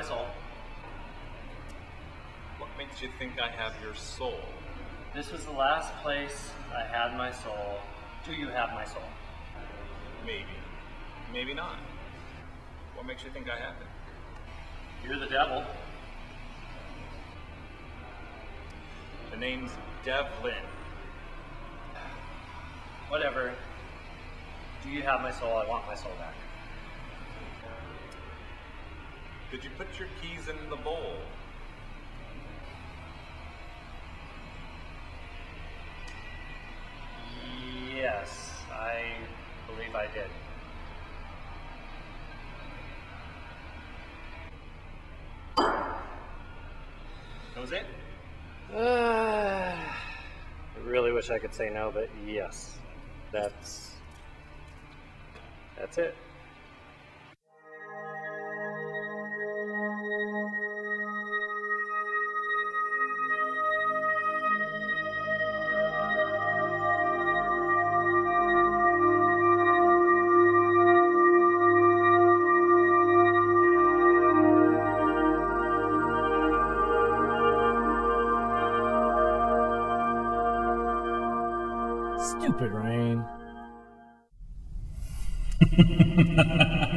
Where's my soul? What makes you think I have your soul? This was the last place I had my soul. Do you have my soul? Maybe. Maybe not. What makes you think I have it? You're the devil. The name's Devlin. Whatever. Do you have my soul? I want my soul back. Did you put your keys in the bowl? Yes, I believe I did. That was it? Uh, I really wish I could say no, but yes, that's that's it. Stupid Rain.